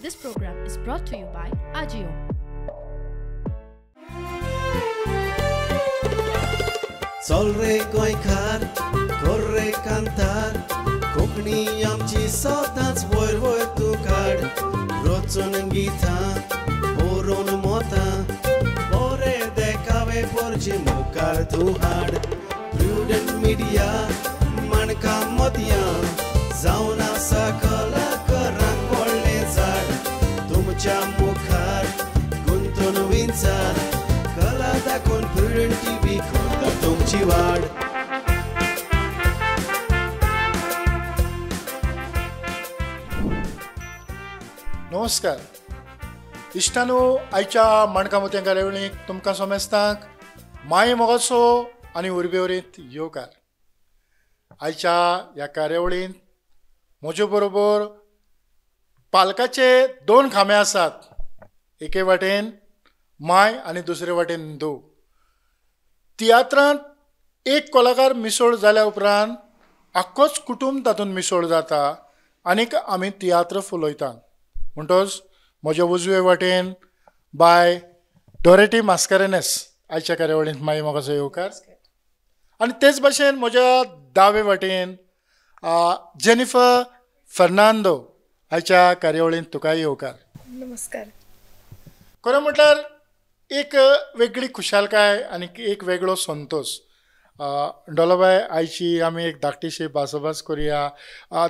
This program is brought to you by Agio. Solre goicar, corre cantar, Cockney amci sotans voir voir tu kar. în gita, poron mota, ore de cave porci tu tuhar, prudent media, manca motia, zauna sakala. गुंतवणुकींचार कला दाखवून prudent TV करता तुमची वाड नमस्कार. इश्टानो आयच्या माणकामत्या कार्यावळीक तुमकां सोमेस्तांक माये मोगाचो आनी उर्बेवरीत येवकार आयच्या ह्या कार्यावळींत म्हजे बरोबर पालकाचे दोन खांबे आसात. एके वाटेन माय आनी दुसरे वाटेन दो. तियात्रांत एक कलाकार मिसळ जाल्या उपरांत आख्खोच कुटूंब तातूंत मिसळ जाता आनीक आमी तियात्र फुलयता. म्हणटच म्हज्या उजवे वाटेन बाय डॉरेटी मास्कारेनेस आयच्या कार्यावळींत मागीर म्हाका येवकार. आनी तेच भाशेन म्हज्या दावे वाटेन जेनिफर फर्नांदो आयच्या कार्यावळींत तुकाय येवकार. नमस्कार. खरें म्हटल्यार एक वेगळी खुशालकाय आनी एक वेगळो संतोश डॉलोबाय आयची आमी एक धाकटीशी भासोभास करुया.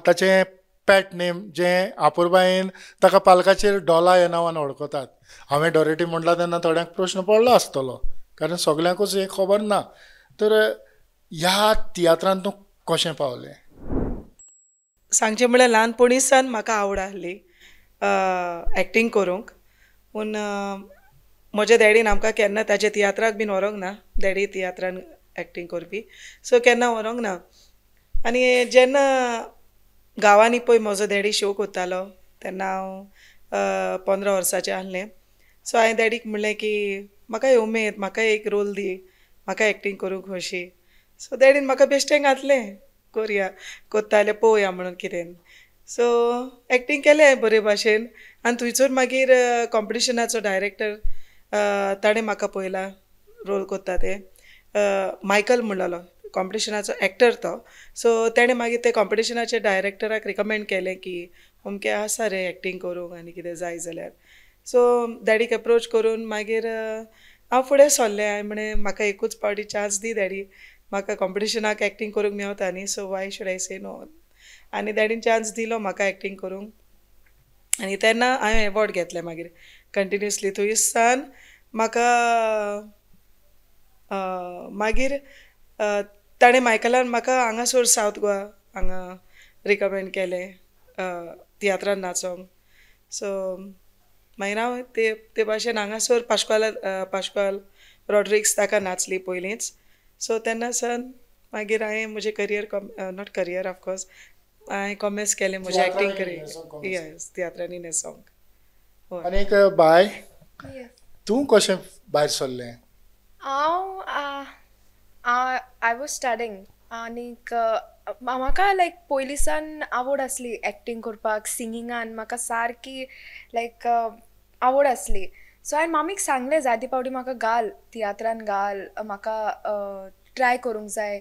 ताचें पॅट नेम जें आपुरबायेन ताका पालकाचेर डॉला ह्या नांवान वळखतात हांवें डॉरेटी म्हणला तेन्ना थोड्यांक प्रश्न पडलो आसतलो कारण सगल्यांकूच हें खबर ना. तर ह्या तियात्रांत तूं कशें पावलें? सांगचें म्हळ्यार ल्हानपणी सावन म्हाका आवड आसली एक्टींग करूंक. पूण म्हज्या डॅडीन आमकां केन्ना ताचे तियात्राक बीन व्हरोंक ना. डॅडी तियात्रान एक्टींग करपी. सो केन्ना व्हरोंक ना. आनी जेन्ना गांवांनी पळय म्हजो डॅडी शो कोत्तालो तेन्ना हांव पंदरा वर्साचें आहलें. सो हांवें डॅडीक म्हणलें की म्हाका उमेद म्हाका एक रोल दी म्हाका एक्टींग करूंक खोशी सो डॅडीन म्हाका बेश्टें घातलें. करया कोत्तालें पळोवया म्हणून कितें. सो एक्टींग केलें बरे भाशेन. आनी थंयसर मागीर कॉम्पिटिशनाचो डायरेक्टर ताणें म्हाका पळयला रोल कोत्ता ते. मायकल म्हणलोलो कॉम्पिटिशनाचो एक्टर तो. सो तेणें मागीर ते कॉम्पिटिशनाचे डायरेक्टराक रिकमेंड केलें की अमकें आसा रे एक्टींग करूंक आनी कितें जाय जाल्यार सो डॅडीक एप्रोच करून मागीर हांव फुडें सरलें हांवें म्हणलें म्हाका एकूच पावटी चान्स दी डॅडी म्हाका कॉम्पिटिशनाक एक्टींग करूंक मेवता न्ही so why should I say no आनी डॅडीन चान्स दिलो म्हाका एक्टींग करूंक. आनी तेन्ना हांवें एवॉर्ड घेतलें मागीर. कंटिन्युअसली थंयसान म्हाका अ, मागीर ताणें मायकलान म्हाका हांगासर सावथ गोवा हांगा रिकमेंड केलें तियात्रान नाचोंक सो मागीर हांव ते ते भाशेन हांगासर पाश्कवाल अ, पाश्कवाल रॉड्रिक्स ताका नाचली पयलींच सो तेन्ना सन मागीर हांवें म्हजें career com not career of course हांवें कॉमर्स केलें म्हजें एक्टींग करियर येस तियात्रांनी न्हेसोंक आनीक बाय. तूं कशें भायर सरलें हांव आय वॉज स्टडींग आनीक म्हाका लायक पयलींसान आवड आसली एक्टींग करपाक सिंगिंगान म्हाका सारकी लायक आवड आसली सो हांवें मामीक सांगलें जायते पावटी म्हाका घाल तियात्रान घाल म्हाका ट्राय करूंक जाय.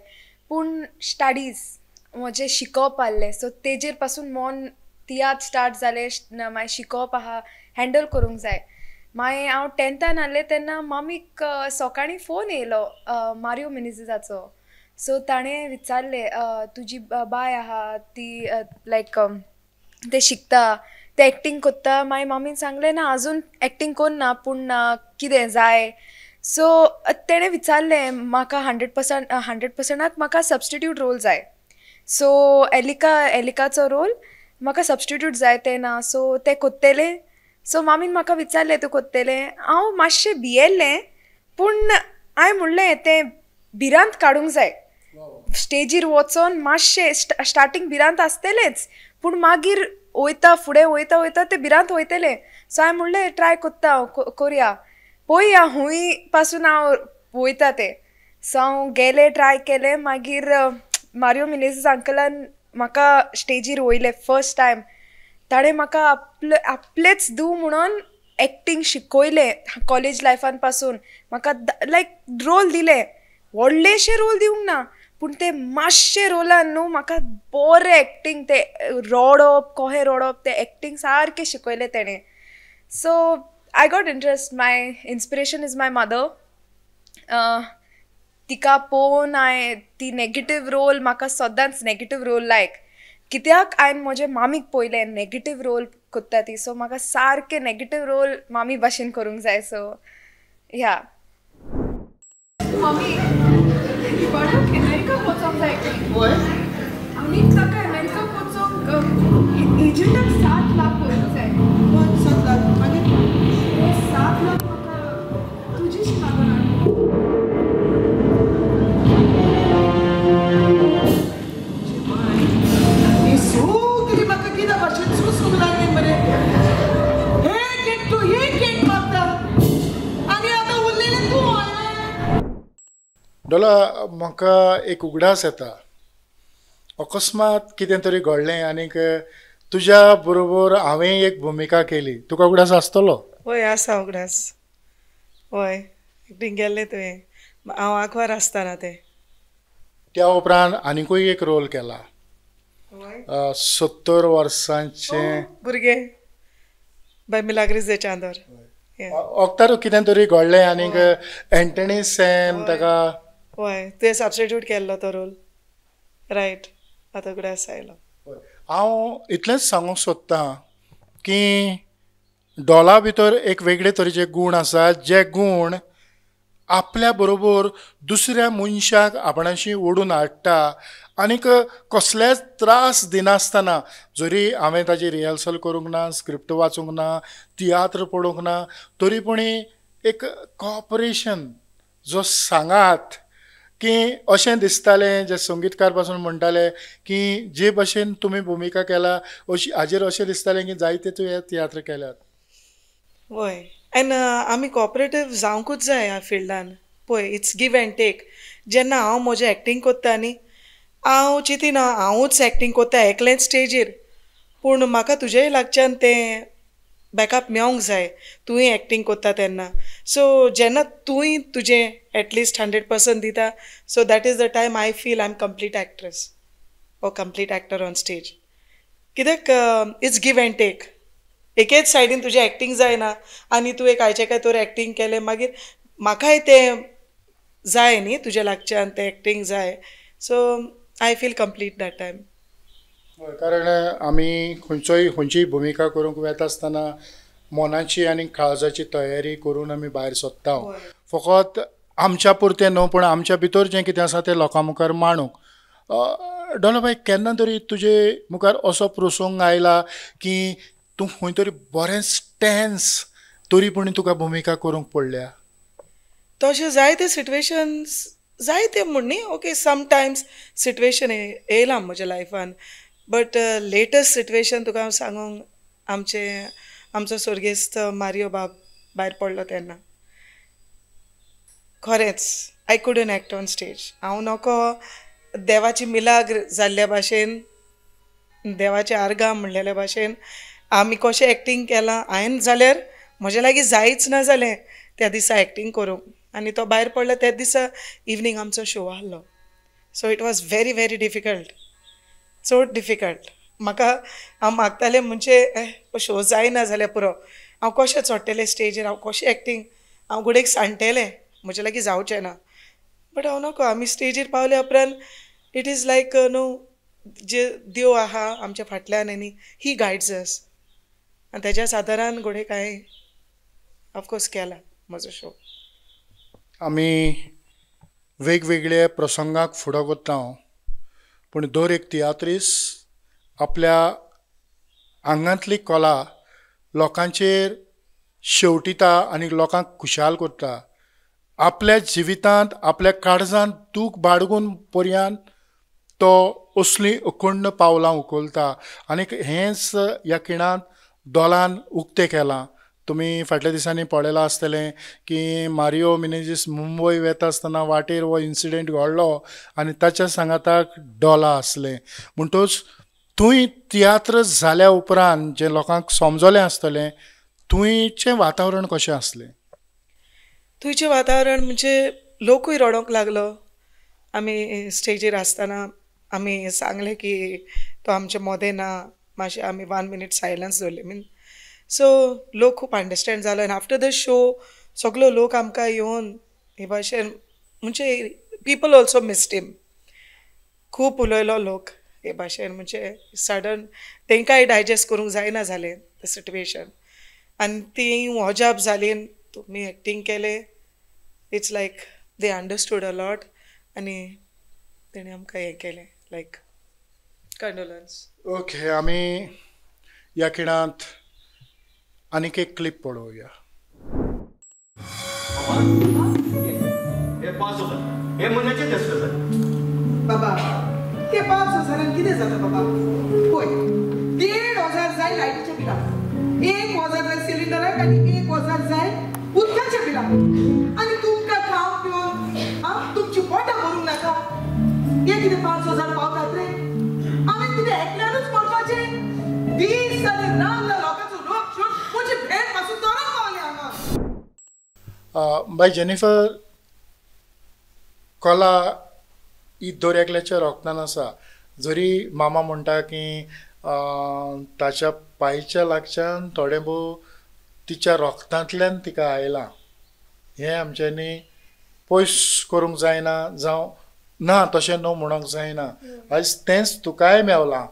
पूण स्टडीज म्हजें शिकप आहलें सो तेजेरपासून मन तियात स्टार्ट जालें मागीर शिकोवप आहा हँडल करूंक जाय. मागीर हांव टेंथान आहलें तेन्ना मामीक अ, सकाळीं फोन येयलो मारियो मिनिजाचो सो ताणें विचारलें तुजी बाय आहा ती लायक ते शिकता ते एक्टींग कोत्ता मागीर मामीन सांगलें ना आजून एक्टींग कोन्ना पूण कितें जाय. सो तेणें विचारलें म्हाका हंड्रेड पर्संट हंड्रेड पर्संटाक म्हाका सबस्टिट्यूट रोल जाय. सो एलिका एलिकाचो रोल म्हाका सबस्टिट्यूट जाय ते ना सो ते कोत्तेलें. सो मामीन म्हाका विचारलें तूं कोत्तेलें? हांव मातशें भियेल्लें पूण हांवें म्हणलें तें भिरांत काडूंक जाय. स्टेजीर वचोन मातशें स्टार्टींग भिरांत आसतलेंच पूण मागीर वयता फुडें वयता वयता तें भिरांत वयतलें. सो हांवें म्हणलें ट्राय कोत्ता हांव कोरया. पळोवया हूंयपासून हांव वयता तें. सो हांव गेलें ट्राय केलें मागीर मारियो मिनेजीस अंकलान म्हाका स्टेजीर वयलें फर्स्ट टायम ताणें म्हाका आपले आपलेच दू म्हणून एक्टींग शिकयलें कॉलेज लायफानपासून. म्हाका लायक रोल दिले. व्हडलेशे रोल दिवंक ना पूण ते मातशे रोलान न्हू म्हाका बरें एक्टींग ते रोडप कोहे रोडप ते एक्टींग सारकें शिकयलें तेणें. So I got interest my inspiration is my mother तिका पळोवन हांवें ती नॅगेटीव रोल म्हाका सदांच नॅगेटीव रोल लायक कित्याक हांवें म्हजे मामीक पयलें नॅगेटीव रोल कोत्ता ती? सो म्हाका सारकें नॅगेटीव रोल मामी भाशेन करूंक जाय सो ह्या? मम्मी डोला म्हाका एक उगडास येता. अकस्मात कितें तरी घडलें आनीक तुज्या बरोबर हांवें एक भुमिका केली. तुका उगडास आसतलो? हय आसा उगडास. हय एकटीं गेल्लें तुवें. हांव आंकवार आसतना तें. त्या उपरांत आनिकूय एक रोल केला. सत्तर वर्सांचें भुरगे. बाय मिलाग्रीस दे चांदोर. वक्तार कितें तरी घडलें आनीक एंटनी सेन ताका हय. तुवें सबस्टिट्यूट केल्लो तो रोल रायट आतां उगडास आयलो हांव इतलेंच सांगूंक सोदतां की डॉला भितर एक वेगळे तरेचे गूण आसात जे गूण आपल्या बरोबर दुसऱ्या मनशाक आपणाशी ओडून हाडटा आनीक कसलेच त्रास दिनासतना जरी हांवें ताची रिहर्सल करूंक ना स्क्रिप्ट वाचूंक ना तियात्र पळोवंक ना तरी पूण एक कॉपरेशन जो सांगात की अशें दिसतालें जे संगीतकारपासून म्हणटाले की जे भशेन तुमी भुमिका केला अशी हाजेर अशें दिसतालें की जायते तुवें तियात्र केल्यात? हय. एन आमी कॉपरेटीव जावंकूच जाय ह्या फिल्डान पळय इट्स गीव एंड टेक जेन्ना हांव म्हजें एक्टींग कोत्ता न्ही हांव चिंतिना हांवूच एक्टींग कोत्ता एकलेंच स्टेजीर पूण म्हाका तुजेय लागच्यान तें बॅकअप मेळोंक जाय तुवें एक्टींग कोत्ता तेन्ना सो जेन्ना तुवें तुजें एटलिस्ट हंड्रेड पर्संट दिता so that is the time I feel I am complete actress or complete actor on stage कित्याक इट्स गीव एंड टेक एकेच सायडीन तुजें एक्टींग जायना आनी तुवें कांयचे काय तर एक्टींग केलें मागीर म्हाकाय तें जाय न्ही तुज्या लागच्यान तें एक्टींग जाय. So I feel complete that time कारण आमी खंयचोय खंयचीय भुमिका करूंक वेता आसतना मनाची आनी काळजाची तयारी करून आमी भायर सोदता फकत आमच्या पुरतें न्हू पूण आमच्या भितर जें कितें आसा तें लोकां मुखार मांडूंक. डॉलोबाई केन्ना तरी तुजे मुखार असो प्रसंग आयला की तूं खंय तरी बरें स्टेन्स तरी पूण तुका भुमिका करूंक पडल्या? तशें जायते सिट्युएशन्स जायते म्हण न्ही? ओके समटायम्स सिट्युएशन येयलां म्हज्या लायफान. बट लेटस्ट सिट्युएशन तुका हांव सांगूंक आमचे आमचो स्वर्गेस्त मारियो बाब भायर पडलो तेन्ना. खरेंच I could act on stage हांव नको देवाची मिलाग्र जाल्ल्या भाशेन देवाचे आर्गां म्हणलेल्या भाशेन आमी कशें एक्टींग केलां हांवें जाल्यार म्हजे लागीं जायच ना जालें त्या दिसा एक्टींग करूंक. आनी तो भायर पडलो त्याच दिसा इवनींग आमचो शो आहलो so it was very very difficult चड डिफिकल्ट म्हाका हांव मागतालें म्हणजे शो जायना जाल्यार पुरो. हांव कशें चडटलें स्टेजीर हांव कशें एक्टींग हांव गुडेक सांडटलें म्हजे लागीं जावचें ना. बट हांव नको आमी स्टेजीर पावले उपरांत इट इज लायक न्हू जे देव आहा आमच्या फाटल्यान आनी ही गायड्स अस आनी तेज्या सादारान गुडेक हांवें ऑफकोर्स केला म्हजो शो आमी वेगवेगळ्या प्रसंगाक फुडो करता पूण दर एक तियात्रीस आपल्या आंगांतली कला लोकांचेर शेवटिता आनी लोकांक खुशाल करता. आपल्या जिवितांत आपल्या काळजांत दूख बाळगून पर्यांत तो असली अखंड पावलां उखलता. आनीक हेंच ह्या खिणांत दोलान उक्तें केलां. तुमी फाटल्या दिसांनी पळयलां आसतलें की मारियो मिनेजीस मुंबय वेता आसतना वाटेर हो इन्सिडेंट घडलो आनी ताच्या सांगाताक डॉला आसलें म्हणटच तुवें तियात्र जाल्या उपरांत जे लोकांक समजलें आसतलें थंयचें वातावरण कशें आसलें थंयचें वातावरण म्हणजे लोकूय रडोंक लागलो. आमी स्टेजीर आसतना आमी सांगलें की तो आमचे मोदें ना मातशें आमी वन मिनीट सायलंस दवरलें मीन सो लोक खूब अंडरस्टँड जालो आनी आफ्टर द शो सगलो लोक आमकां येवन हे भाशेन म्हणजे पीपल ऑल्सो मिस्ड हिम खूब उलयलो लोक हे भाशेन म्हणजे सडन तेंकांय डायजेस्ट करूंक जायना जालें द सिट्युएशन आनी ती वॉजाब जालीन तुमी एक्टींग केलें. It's like they understood a lot आनी तेणें आमकां हें केलें लायक कंडोलन्स ओके आमी या खिणांत आनीक एक क्लिप पळोवया हे पाच हजार. हे दस हजार बाबा ते पाच हजारांक कितें जाता बाबा? पळय देड हजार जाय लायटीच्या बिलाक एक हजार जाय सिलिंडराक आनी एक हजार जाय उदकाच्या बिलाक आनी तुमकां खावंक पिवंक आं तुमची पोटां भरूंक नाका. हे कितें पांच हजार पावतात रे? हांवें कितें एकल्यानूच पडपाचें दीस आनी रात त्या लोकांचो रोग शोध म्हजी भेटपासून तोराक पावले हांगा बाय जेनिफर कला ही दर्याकल्याच्या रोगतान आसा जरी मामा म्हणटा की ताच्या पांयच्या लागच्यान थोडें भोव तिच्या रोगतांतल्यान तिका आयलां. हें आमच्यांनी पयस करूंक जायना जावं ना तशें न्हू म्हणूंक जायना. आयज तेंच तुकाय मेवलां.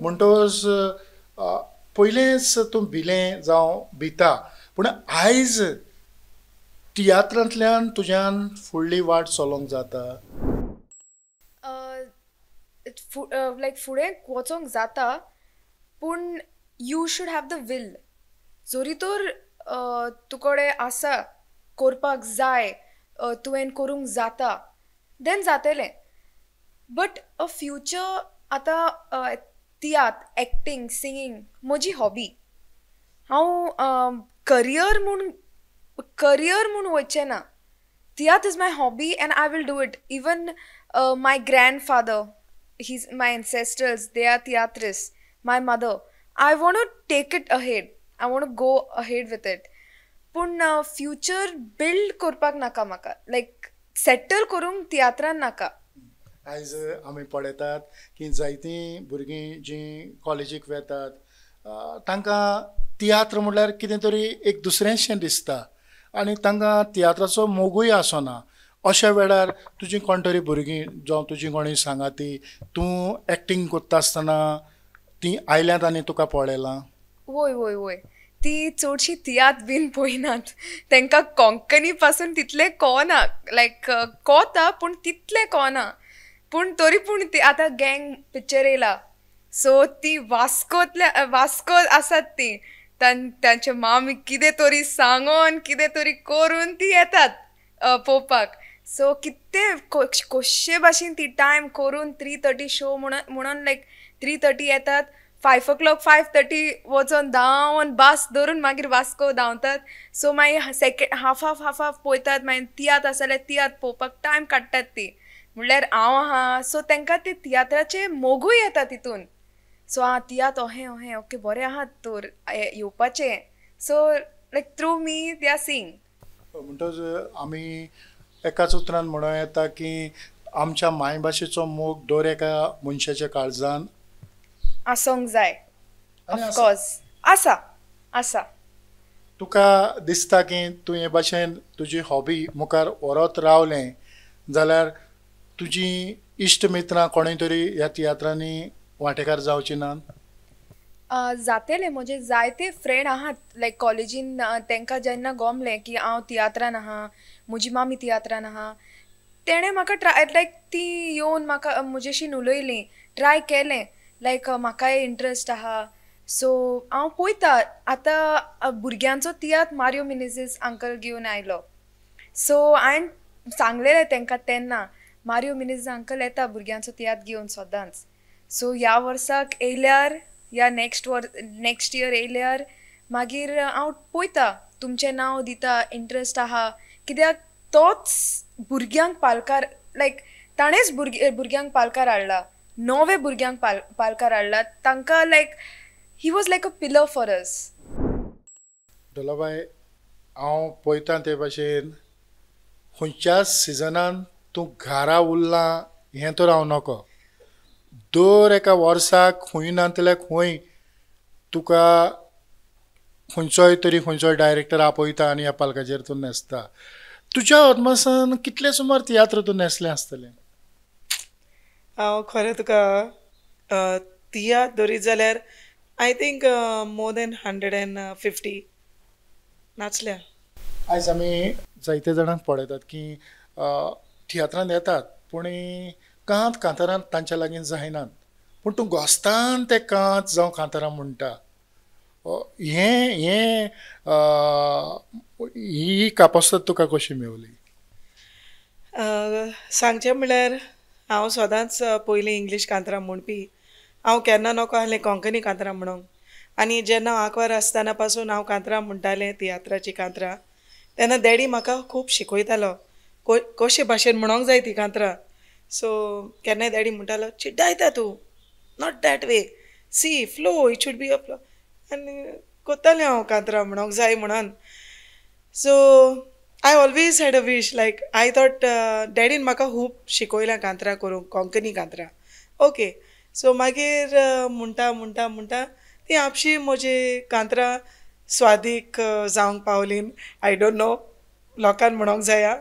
म्हणटोच अं, पयलेंच तूं भिलें जावं भिता. पूण आयज तियात्रांतल्यान तुज्यान फुडली वाट चलोवंक जाता? लायक फुडें वचोंक जाता पूण you should have the will जोरी तर तुकोडे आसा करपाक जाय तुवें करूंक जाता देन जातलें. बट अ फ्युचर आतां तियात एक्टींग सिंगींग म्हजी हॉबी हांव करियर म्हूण करियर म्हूण वयचें ना तियात is my hobby and I will do it even my grandfather he's my ancestors they are theatrists my mother I want to take it ahead I want go ahead with it पूण future build करपाक नाका म्हाका लायक settle करूंक तियात्रान नाका. आयज uh, आमी पळयतात की जायतीं भुरगीं जीं कॉलेजीक वेतात तांकां तियात्र म्हणल्यार कितें तरी एक दुसरेंशें दिसता. आनी तांकां तियात्राचो मोगूय आसना. अशा वेळार तुजी कोण तरी भुरगीं जावं तुजी कोणी सांगाती तूं एक्टींग करता आसतना तीं आयल्यांत आनी तुका पळयलां? वोय वोय वोय. ती चडशी तियात बीन पळयनात. तांकां कोंकणी पासून तितलें कळना लायक कोता पूण तितलें कळना पूण तरी पूण ती आतां गँग पिक्चर येयला. सो ती वास्कोतल्या वास्को आसात ती. तांचे मामी कितें तरी सांगून कितें तरी करून ती येतात पोवपाक सो कितें कशे भाशेन ती टायम करून थ्री थर्टी शो म्हणून म्हणून लायक थ्री थर्टी येतात. Five o'clock five thirty वचोन धांवन बास धरून मागीर वास्को धांवतात. सो मागीर second half half half half पळयतात मागीर तियात आसा जाल्यार तियात पळोवपाक टायम काडटात ती. म्हणल्यार हांव आहा सो तांकां ते तियात्राचे मोगूय येता तितून. सो आं तियात अहें अहें ओके बरें आहात तर येवपाचें so like through me they are sing म्हणटच आमी एकाच उतरान म्हणूं येता की आमच्या मायभाशेचो मोग दर एका मनशाच्या काळजान आसोंक जाय. ऑफकोर्स आसा आसा तुका दिसता की तूं हे भाशेन तुजी हॉबी मुखार व्हरत रावलें जाल्यार तुजी इश्ट मित्रां कोणूय तरी ह्या तियात्रांनी वांटेकार जावची ना? जातेले म्हजे जायते फ्रेंड आहात. लायक कॉलेजीन तांकां जेन्ना गमलें की हांव तियात्रान आहा म्हजी मामी तियात्रान आहा तेणें म्हाका ट्राय लायक ती येवन म्हाका म्हजेशी उलयली ट्राय केलें. लायक म्हाकाय इंट्रस्ट आहा. सो हांव पळयतां आतां भुरग्यांचो तियात मारियो मिनेजीस अंकल घेवन आयलो. सो हांवें सांगलेलें तांकां तेन्ना मारियो मिनेजीस अंकल येता भुरग्यांचो तियात घेवन सदांच. सो ह्या वर्साक येयल्यार या नेक्स्ट वर नेक्स्ट इयर येयल्यार मागीर हांव पळयतां तुमचें नांव दिता इंट्रस्ट आहा. कित्याक तोच भुरग्यांक पालकार लायक ताणेंच भुरगे भुरग्यांक पालकार हाडला. नवे भुरग्यांक पाल पालकार हाडला. तांकां like he was like a pillar for us डोलाबाय हांव पळयतां ते भाशेन खंयच्याच सिजनान तूं घरा उरलां हें तर हांव नको दर एका वर्साक खंय ना जाल्यार खंय तुका खंयचोय तरी खंयचोय डायरेक्टर आपयता आनी ह्या पालकाचेर तूं न्हेसता. तुज्या अदमासान कितले सुमार तियात्र तूं न्हेसलें आसतलें? हांव खरें तुका तियात्र धरीत जाल्यार I think more than hundred and fifty नाचल्या. आयज आमी जायते जाणांक पळयतात की तियात्रांत येतात पूण कांत कांतारांत तांच्या लागीं जायनात. पूण तूं घोस्तान ते कांत जावं कांतारां म्हणटा. हें हें ही कापासत तुका कशी मेवली सांगचें म्हळ्यार हांव सदांच पयलीं इंग्लीश कांतरां म्हणपी. हांव केन्ना नको आहलें कोंकणी कांतरां म्हणोंक. आनी जेन्ना हांव आंकवार आसतना पासून हांव कांतरां म्हणटालें तियात्राची कांतरां तेन्ना डॅडी म्हाका खूब शिकयतालो को कशे भाशेन म्हणोंक जाय ती कांतरां. सो केन्नाय डॅडी म्हणटालो चिड्डायता तूं. Not that way see flow it should be a flow आनी कोत्तालें हांव कांतरां म्हणोंक जाय म्हणोन. So I always had a wish like I thought डॅडीन म्हाका खूब शिकयलां कांतरां करूंक कोंकणी कांतरां. ओके सो मागीर म्हणटा म्हणटा म्हणटा ती आपशी म्हजी कांतरां स्वादीक uh, जावंक पावलीन. आय डोंट नो लोकांक म्हणोंक जाया.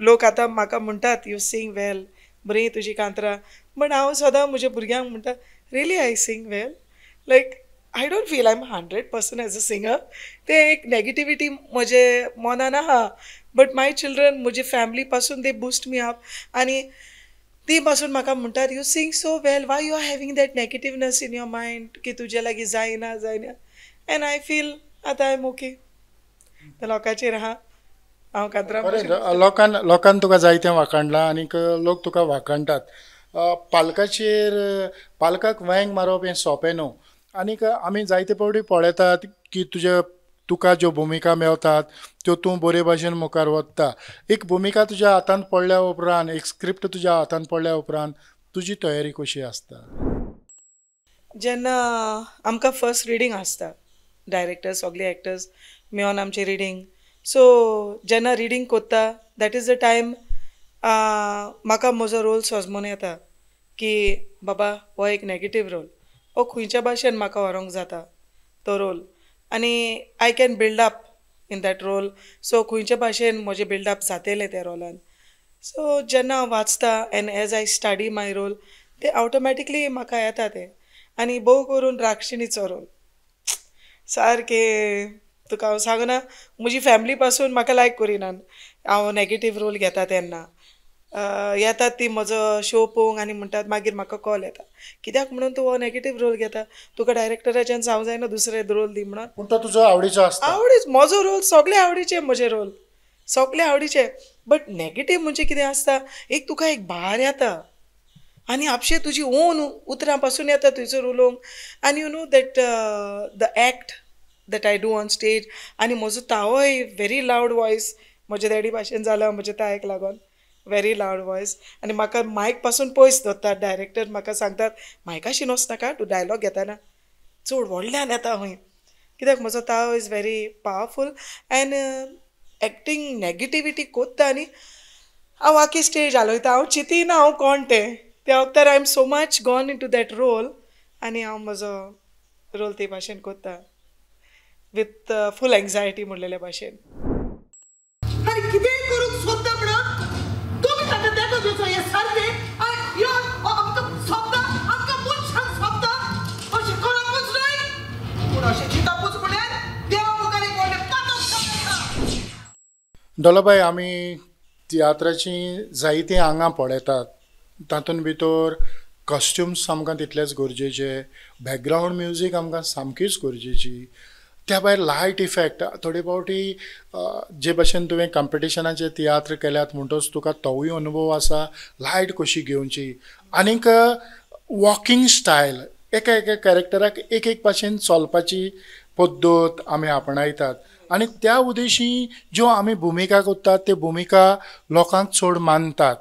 लोक आतां म्हाका म्हणटात यू सिंग वेल बरीं तुजी कांतरां. बट हांव सदां म्हज्या भुरग्यांक म्हणटा really I sing well like I don't feel I am hundred percent as a singer ते एक नेगेटिविटी म्हजे मनान आहा बट माय चिल्ड्रन म्हजे फॅमिली पासून दे बुस्ट मी अप आनी ती पासून म्हाका म्हणटात you sing so well why you are having that negativeness in your mind की तुजे लागीं जायना जायना एन्ड आय फील आतां आय एम ओके त्या लोकांचेर आहा हांव कांतरां खरें लोकांन लोकांन तुका जायतें वाखाणलां आनीक लोक तुका वाखाणटात पालकाचेर पालकाक वेंग मारप हें सोंपें न्हू. आनीक आमी जायते फावटी पळयतात की तुजे तुका ज्यो भुमिका मेवतात त्यो तूं बरे भाशेन मुखार वत्ता. एक भुमिका तुज्या हातांत पडल्या उपरांत एक स्क्रिप्ट तुज्या हातांत पडल्या उपरांत तुजी तयारी कशी आसता? जेन्ना आमकां फर्स्ट रिडींग आसता डायरेक्टर सगळे एक्टर्स मेळोन आमचे रिडींग सो जेन्ना रिडींग कोत्ता दॅट इज द टायम म्हाका म्हजो रोल सोजमून येता की बाबा हो एक नॅगेटीव रोल हो खंयच्या भाशेन म्हाका व्हरोंक जाता तो रोल आनी I can build up in that role so खंयच्या भाशेन म्हजें बिल्डअप जातलें त्या रोलान सो जेन्ना हांव वाचता and as I study my role ते ऑटोमॅटिकली म्हाका येता ते आनी भोव करून राक्षिणीचो रोल सारकें तुका हांव सांगना म्हजी फॅमिली पासून म्हाका लायक करिनात हांव नेगेटीव रोल घेता तेन्ना येतात ती म्हजो शो पळोवंक आनी म्हणटात मागीर म्हाका कॉल येता. कित्याक म्हणून तूं हो नेगेटीव रोल घेता? तुका डायरेक्टराच्यान जावं जायना दुसरे रोल दी म्हणून. पूण तो तुजो आवडीचो आसता. आवडीच म्हजो रोल सगळे आवडीचे म्हजे रोल सगळे आवडीचे बट नेगेटीव म्हणजे कितें आसता? एक तुका एक भार येता. आनी आपशे तुजी ओन उतरां पासून येता थंयसर उलोवंक आनी you know that the act that I do on stage आनी म्हजो तावय व्हेरी लावड वॉयस म्हजे डॅडी भाशेन जाला म्हज्या तायक लागोन. व्हेरी लावड वॉयस आनी म्हाका मायकपासून पयस दवरतात डायरेक्टर म्हाका सांगतात मायकाशी नाका तूं डायलॉग घेताना चड व्हडल्यान येता खंय कित्याक म्हजो ताव is very powerful and acting negativity कोत्ता आनी हांव आखी स्टेज हालयता हांव चिंतीना हांव कोण तें? त्या वक्तार I am so much gone into that role आनी हांव म्हजो रोल ते भाशेन कोत्ता. विथ फूल एन्झायटी म्हणलेल्या भाशेन दोलाबाई आमी तियात्राची जायतीं हांगां पळयतात तातूंत भितर कॉस्ट्युम्स आमकां तितलेच गरजेचे. बॅकग्रावंड म्युजीक आमकां सामकीच गरजेची. त्या भायर लायट इफेक्ट थोडे फावटी जे भशेन तुवें कॉम्पिटिशनाचे तियात्र केल्यात म्हणटच तुका तोवूय अनुभव आसा लायट कशी घेवची आनीक वॉकिंग स्टायल एका एका कॅरेक्टराक एक एक भाशेन चलपाची पद्दत आमी आपणायतात. आनी त्या उद्देशी ज्यो आमी भुमिका कोत्तात त्यो भुमिका लोकांक चड मानतात.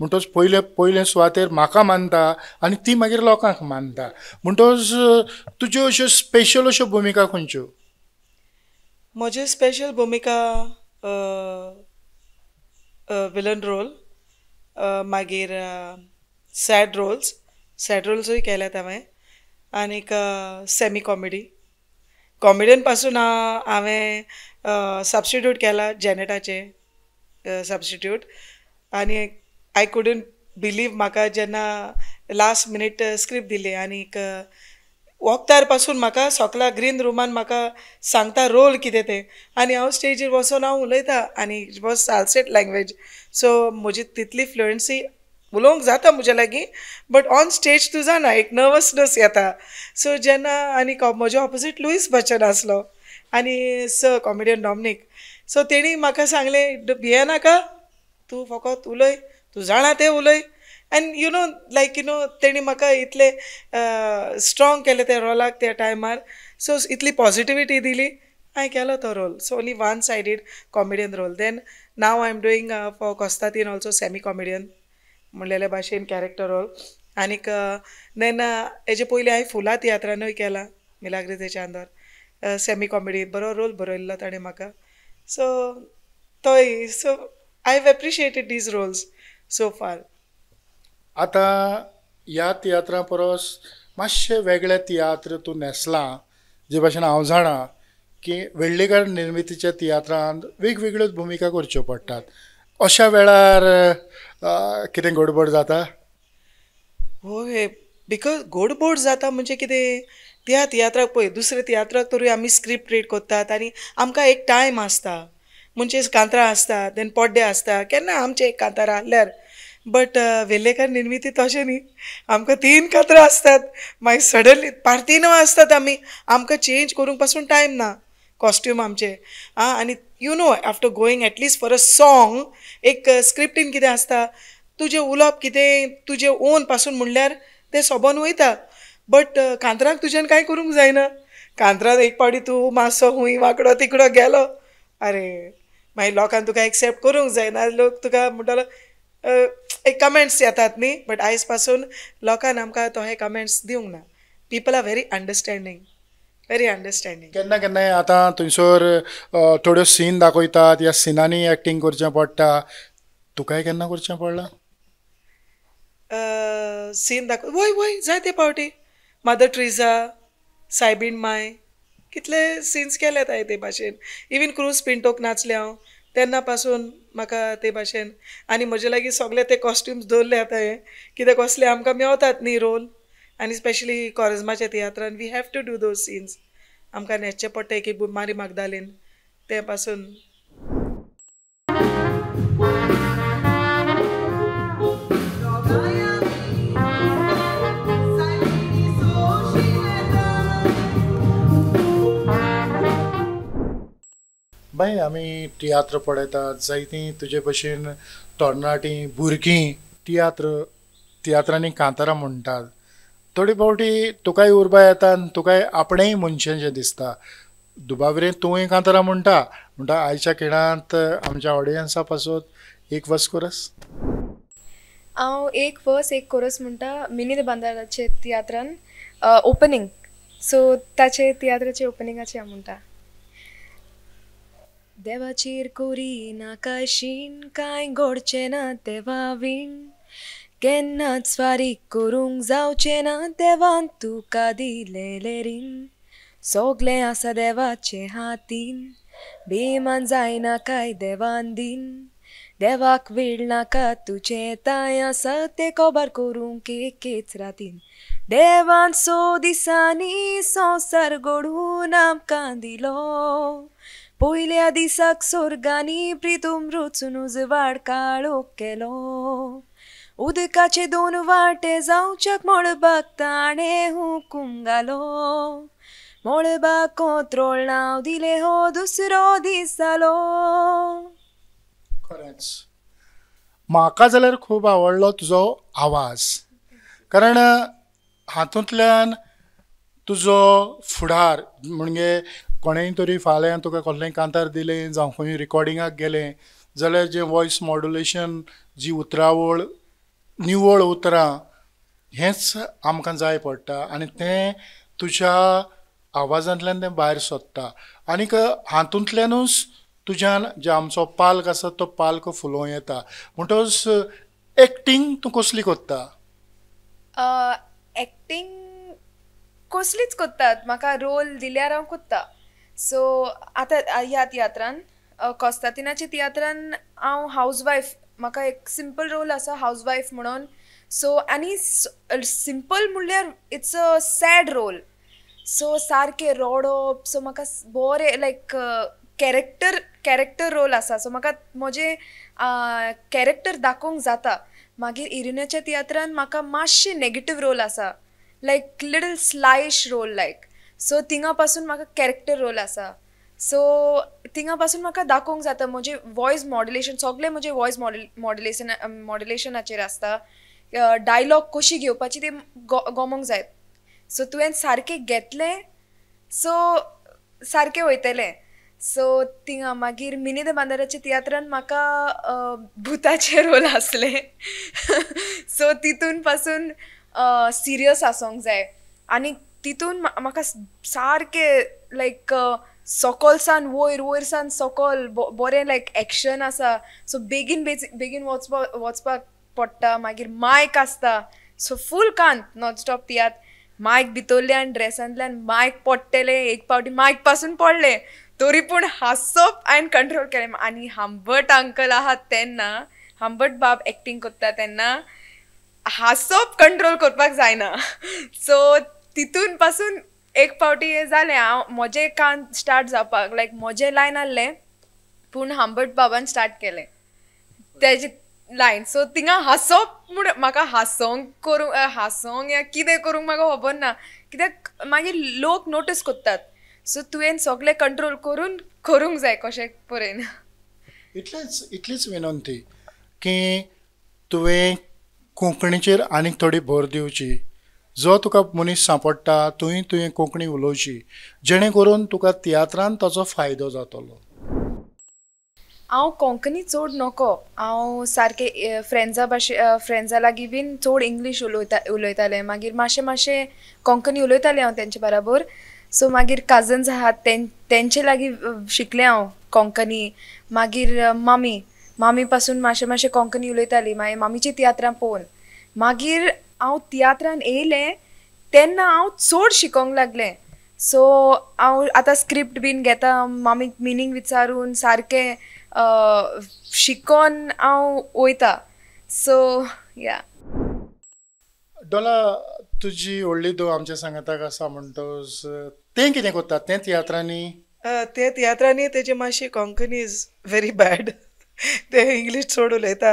म्हणटोच पयले पयले सुवातेर म्हाका मानता आनी ती मागीर लोकांक मानता. म्हणटोच तुज्यो अश्यो स्पेशल अश्यो भुमिका खंयच्यो? म्हजी स्पेशल भुमिका विलन रोल मागीर सॅड रोल्स सॅड रोल्सूय केल्यात हांवें आनीक सेमी कॉमेडी कॉमेडियनपासून हांवें सबस्टिट्यूट केला जॅनेटाचे सबस्टिट्यूट आनी आय कुडंट बिलीव म्हाका जेन्ना लास्ट मिनीट स्क्रिप्ट दिली आनीक वखदारपासून म्हाका सोकला ग्रीन रुमान म्हाका सांगता रोल कितें तें. आनी हांव स्टेजीर वचून हांव उलयतां आनी it was Salcete language so म्हजी तितली फ्लुएंसी उलोवंक जाता म्हज्या लागीं बट ऑन स्टेज तूं जाणा एक नर्वसनस येता. सो जेन्ना आनी म्हजो ऑपोजीट लुईस बच्चन आसलो आनी स कॉमेडियन डॉमनीक सो तेणी म्हाका सांगलें भियेनाका तूं फकत उलय तूं जाणा तें उलय. And you know like you know तेणी म्हाका इतले स्ट्रॉंग केले त्या रोलाक त्या टायमार सो इतली पॉजिटिविटी दिली. हांवें केलो तो role so only one sided comedian role then now I am doing for कोस्तातीन also semi comedian म्हणलेल्या भाशेन कॅरेक्टर रोल आनीक देन हेजे पयलीं हांवें फुला तियात्रानूय केला मिलाग्रितेच्या अंदर. सेमी कॉमेडी बरो रोल बरयल्लो ताणें म्हाका सो तोय so I have appreciated these roles so far आतां ह्या तियात्रा परस मातशें वेगळें तियात्र तूं न्हेसलां जे भाशेन हांव जाणा की वेळ्ळेकार निर्मितीच्या तियात्रांत वेगवेगळ्योच भुमिका करच्यो पडटात. अशा वेळार कितें गडबड जाता? होय बिकॉज गोडबोड जाता म्हणजे कितें? त्या तियात्राक पळय दुसऱ्या तियात्राक तरी आमी स्क्रिप्ट रीड करतात आनी आमकां एक टायम आसता. म्हणजे कांतरां आसता देन पड्डे आसता केन्ना आमचे एक कांतार आहल्यार बट uh, वेल्लेकार निर्मिती तशें न्ही आमकां तीन कातरां आसतात मागीर सडनली पार्टिनो आसतात आमी आमकां चेंज करूंकपासून टायम ना कॉस्ट्यूम आमचे. आं आनी you know after going at least for a song एक uh, स्क्रिप्टीन कितें आसता तुजें उलोवप कितें तुजें ओनपासून म्हणल्यार तें सोबोन वयता बट uh, कांतराक तुज्यान कांय करूंक जायना? कांतरान एक पावटी तूं मातसो हूंय वांकडो तिकडो गेलो. अरे मागीर लोकांक तुका एक्सेप्ट करूंक जायना. लोक तुका म्हणटालो एक कमेंट्स येतात न्ही बट आयजपासून लोकांन आमकां तो हे कमेंट्स दिवंक ना. People are very understanding very understanding केन्ना केन्नाय आतां थंयसर थोड्यो सीन दाखयतात ह्या सिनांनी एक्टींग करचें पडटा. तुकाय केन्ना करचें पडलां? सीन दाखय वय वय जायते पावटी. मदर ट्रिजा सायबीण माय कितले सिन्स केल्यात हांवें ते भाशेन. इवन क्रूज पिंटोक नाचले हांव. तेन्ना पासून म्हाका ते भाशेन. आनी म्हजे लागीं सगळे ते कॉस्ट्युम्स दवरले आतां हे कित्याक कसले आमकां मेवतात न्ही रोल. आनी स्पेशली कॉरेजमाच्या तियात्रान we have to do those scenes आमकां न्हेसचे पडटा एक एक मारी मागदालेन. ते पासून बाय आमी तियात्र पळयतात जायतीं तुजे भशेन तरणाटीं भुरगीं तियात्र तियात्रांनी कांतारां म्हणटात थोडी फावटी तुकाय उर्बा येता आनी तुकाय आपणेय मनशेंशें दिसता. दुबावरें तूंय कांतारां म्हणटा म्हणटा आयच्या खिणांत आमच्या ऑडियन्सा पासून एक वस कोरस. हांव एक वर्स एक कोरस म्हणटा मिनी बांदाराचे तियात्रान ओपनिंग सो ताचे तियात्राचे ओपनिंगाचे हांव म्हणटा देवाचेर कोरी नाकाशीन कांय घोडचें ना देवा विण केन्नाच फारीक करूंक जावचें ना देवान तुका दिलेलें रीण सोगलें आसा देवाचे हातीन बेमान जायना काय देवान दीन देवाक वेळ नाका तुजें ताय आसा तें कोबार करूंक एकेच रातीन देवान सो दिसांनी संवसार घडून आमकां दिलो पयल्या दिसाक सोर्गांनी प्रितूम रचून उजवाड काळोख केलो उदकाचे दोन वाटे जावच्याक मळबाक ताणें हुकूम घालो. मळबाक कोत्रोळ नांव दिलें हो दुसरो दीस जालो खरेंच. म्हाका जाल्यार खूब आवडलो तुजो आवाज. कारण हातूंतल्यान तुजो फुडार म्हणजे कोणेय तरी फाल्यां तुका कसलेंय कांतार दिलें जावं खंय रिकॉर्डिंगाक गेलें जाल्यार जें वॉयस मॉड्युलेशन जी उतरावळ निवळ उतरां हेंच आमकां जाय पडटा आनी तें तुज्या आवाजांतल्यान तें भायर सोदता. आनीक हातूंतल्यानूच तुज्यान जे आमचो पालक आसा तो पालक फुलोवं येता. म्हणटच एक्टींग तूं कसली कोत्ता एक्टींग कसलीच कोत्तात म्हाका रोल दिल्यार हांव कोत्ता सो आतां ह्या तियात्रान कॉस्तातिनाच्या तियात्रान हांव हावज वायफ म्हाका एक सिंपल रोल आसा हावज वायफ म्हणून. सो आनी सिंपल म्हणल्यार it's a sad role. So सारकें रोडप सो म्हाका बरें लायक कॅरेक्टर कॅरेक्टर रोल आसा. सो म्हाका म्हजें कॅरेक्टर दाखोवंक जाता. मागीर इरिनाच्या तियात्रान म्हाका मातशें नॅगेटीव रोल आसा. Like little slight role like so तिंगा पासून म्हाका कॅरेक्टर रोल आसा. सो तिंगा पासून म्हाका दाखोवंक जाता म्हजें वॉयस मॉड्युलेशन सगळें म्हजें वॉयस मॉड्युल मॉड्युलेशन मॉड्युलेशनाचेर आसता. डायलॉग कशी घेवपाची ते गोमोंक जाय. सो तुवें सारकें घेतलें सो सारकें वयतलें. सो तिंगा मागीर मिनी द बांदाराच्या तियात्रान म्हाका भुताचे रोल आसले. सो तितून पासून सिरियस आसोंक जाय. आनी तितून म्हाका सारकें लायक सोकोलसान वयर वयर सान सोकोल बरें लायक एक्शन आसा. सो बेगीन बेगीन वचपाक वचपाक पडटा. मागीर मायक आसता. सो फूल कांत नॉन स्टॉप तियात. मायक भितरल्यान ड्रेसांतल्यान मायक पडटलें. एक पावटी मायकपासून पडलें. तरी पूण हांसप हांवें कंट्रोल केलें. आनी हांबट अंकल आहात तेन्ना हांबट बाब एक्टींग कोत्ता तेन्ना हांसप कंट्रोल करपाक जायना. सो तितून पासून एक फावटी हे जालें हांव म्हजें कान स्टार्ट जावपाक लायक म्हजें लायन आहलें पूण हांबट बाबान स्टार्ट केलें. तेजे लायन सो तिंगा हांसप म्हूण म्हाका हांसोंक करूंक हांसोंक या कितें करूंक म्हाका खबर ना. कित्याक मागीर लोक नोटीस कोत्तात. सो तुवें सगळें कंट्रोल करून करूंक जाय कशें परेन. इतलेंच इतलीच विनंती की तुवें कोंकणीचेर आनीक थोडी भर दिवची. जो तुका मनीस सांपडटा तुवें तुवें कोंकणी उलोवची जेणे करून तुका तियात्रान ताचो फायदो जातलो. हांव कोंकणी चड नोको हांव सारकें फ्रेंड्सा भाशे फ्रेंड्सा लागीं बीन चड इंग्लीश उलयता उलयतालें. मागीर मातशें मातशें कोंकणी उलयतालें हांव तेंचे बराबर. सो मागीर काजन्स आहात तें तेंचे लागीं शिकलें हांव कोंकणी. मागीर मामी मामी पासून मातशें मातशें कोंकणी उलयताली मागीर मामीची तियात्रां पळोवन मागीर हांव तियात्रान येयलें तेन्ना हांव चड शिकोंक लागलें. सो हांव आतां स्क्रिप्ट बीन घेता मामीक मिनींग विचारून सारकें शिकोन हांव वयता. सो या. डोला तुजी व्हडली दो आमच्या सांगाताक आसा म्हणटोच तें कितें कोत्ता? तें तियात्रांनी? ते तियात्रांनी तेजी मातशी कोंकणी इज व्हेरी बॅड ते इंग्लीश चड उलयता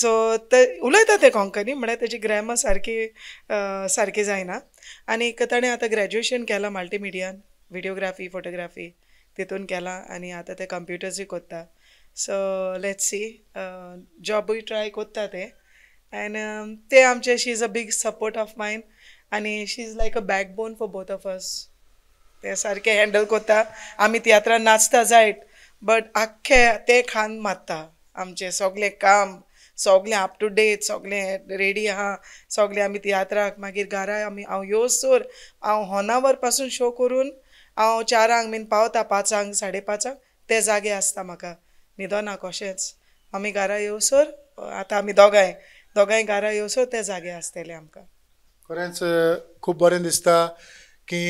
सो ते उलयता ते कोंकणी म्हळ्यार तेजी ग्रॅमर सारकी सारकी जायना. आनी ताणें आतां ग्रॅज्युएशन केलां मल्टीमिडियान व्हिडियोग्राफी फोटोग्राफी तितून केलां आनी आतां ते कंप्युटर्सूय कोत्ता. सो लेट्स सी जॉबूय ट्राय कोत्ता ते. एन्ड ते आमचे she is a big support of mind आनी she is like a backbone for both of us ते सारके हँडल कोत्ता. आमी तियात्रान नाचता जायत. बट आख्खे ते खान मारता आमचे सगळें काम सगळें अप टू डेट सगळें रेडी आहा सगळें आमी तियात्राक मागीर घरा आमी हांव येवसोर हांव होनावर पासून शो करून हांव चारांक बीन पावता पांचांक साडे पांचांक ते जागे आसता म्हाका न्हिदोना कशेंच आमी घरा येवसोर आतां आमी दोगांय दोगांय घरा येवसोर ते जागे आसतले आमकां. खरेंच खूब बरें दिसता की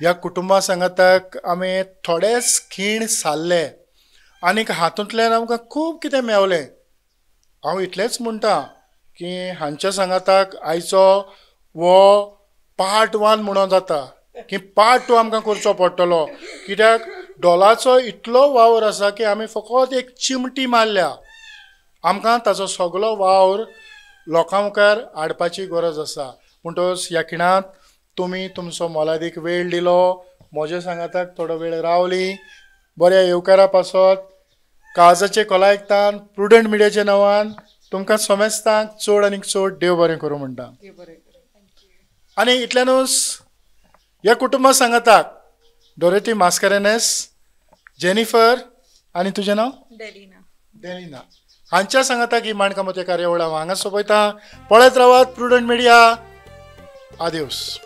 ह्या कुटुंबा सांगाताक आमी थोडेच खीण सारले आनीक हातूंतल्यान आमकां खूब कितें मेवलें हांव इतलेंच म्हणटा की हांच्या सांगाताक आयचो वो पार्ट वन म्हणून जाता. की पार्ट टू आमकां करचो पडटलो. कित्याक डॉलाचो इतलो वावर आसा की आमी फकत एक चिमटी मारल्या. आमकां ताचो सगळो वावर लोकां मुखार हाडपाची गरज आसा. म्हणटच ह्या खिणांत तुमी तुमचो मोलादीक वेळ दिलो म्हज्या सांगाताक थोडो वेळ रावली. बऱ्या येवकारा पासत काळजाचे कोलायकतान प्रुडंट मिडियाच्या नांवान तुमकां समेस्तांक चड आनीक चड देव बरें करूं म्हणटा. आनी इतल्यानूच ह्या कुटुंबा सांगाताक डोरेटी मास्करेनेस जेनिफर आनी तुजें नांव? डेलिना. डेलिना. हांच्या सांगाता की माणकामते कार्यावळ हांगा सोपयता पळयत रावात प्रुडंट मिडिया आदिवस.